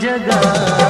जगा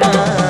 लगा